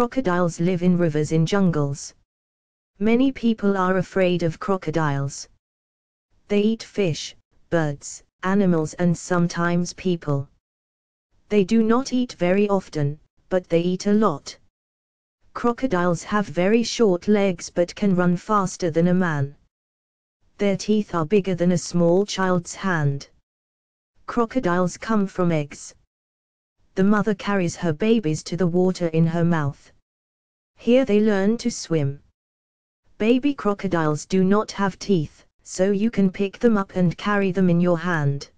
Crocodiles live in rivers in jungles. Many people are afraid of crocodiles. They eat fish, birds, animals and sometimes people. They do not eat very often, but they eat a lot. Crocodiles have very short legs but can run faster than a man. Their teeth are bigger than a small child's hand. Crocodiles come from eggs. The mother carries her babies to the water in her mouth. Here they learn to swim. Baby crocodiles do not have teeth, so you can pick them up and carry them in your hand.